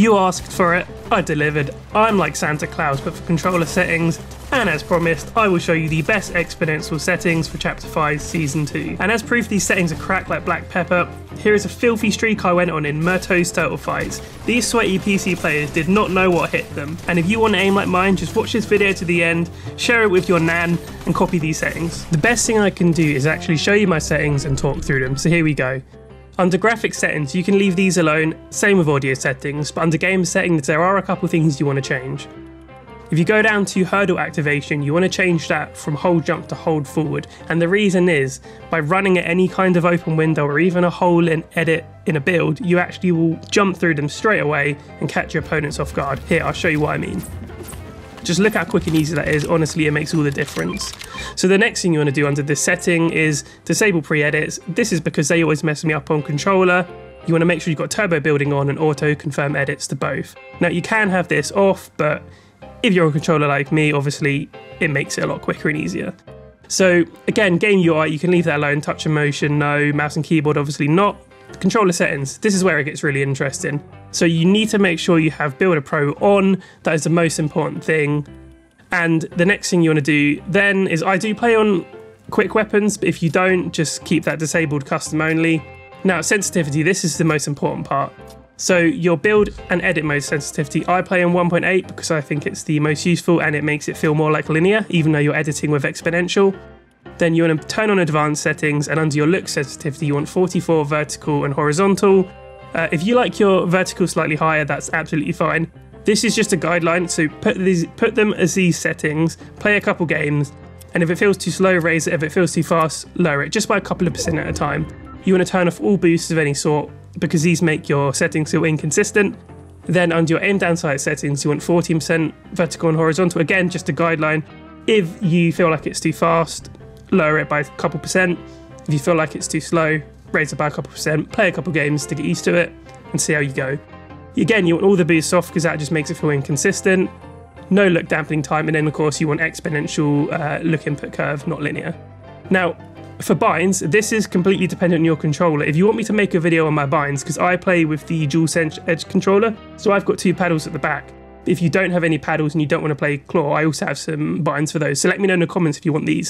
You asked for it, I delivered. I'm like Santa Claus, but for controller settings. And as promised, I will show you the best exponential settings for Chapter 5 Season 2. And as proof these settings are cracked like black pepper, here is a filthy streak I went on in Murto's Turtle Fights. These sweaty PC players did not know what hit them, and if you want to aim like mine, just watch this video to the end, share it with your nan, and copy these settings. The best thing I can do is actually show you my settings and talk through them, so here we go. Under graphics settings, you can leave these alone, same with audio settings, but under game settings there are a couple things you want to change. If you go down to hurdle activation, you want to change that from hold jump to hold forward. And the reason is, by running at any kind of open window or even a hole in edit in a build, you actually will jump through them straight away and catch your opponents off guard. Here, I'll show you what I mean. Just look how quick and easy that is. Honestly, it makes all the difference. So the next thing you want to do under this setting is disable pre-edits. This is because they always mess me up on controller. You want to make sure you've got turbo building on and auto confirm edits to both. Now you can have this off, but if you're a controller like me, obviously it makes it a lot quicker and easier. So again, game UI, you can leave that alone. Touch and motion, no. Mouse and keyboard, obviously not. Controller settings, this is where it gets really interesting. So you need to make sure you have Builder Pro on, that is the most important thing. And the next thing you want to do then is I do play on quick weapons, but if you don't, just keep that disabled custom only. Now, sensitivity, this is the most important part. So your build and edit mode sensitivity, I play in 1.8 because I think it's the most useful and it makes it feel more like linear, even though you're editing with exponential. Then you want to turn on advanced settings and under your look sensitivity, you want 44 vertical and horizontal. Uh, if you like your vertical slightly higher, that's absolutely fine. This is just a guideline, so put these, put them as these settings, play a couple games, and if it feels too slow, raise it. If it feels too fast, lower it, just by a couple of percent at a time. You want to turn off all boosts of any sort because these make your settings feel inconsistent. Then under your aim down sight settings, you want 14% vertical and horizontal. Again, just a guideline. If you feel like it's too fast, lower it by a couple percent. If you feel like it's too slow, raise it by a couple percent. Play a couple games to get used to it and see how you go. Again, you want all the boosts off because that just makes it feel inconsistent. No look dampening time, and then of course you want exponential uh, look input curve, not linear. Now, for binds, this is completely dependent on your controller. If you want me to make a video on my binds, because I play with the DualSense Edge controller, so I've got two paddles at the back. If you don't have any paddles and you don't want to play claw, I also have some binds for those. So let me know in the comments if you want these.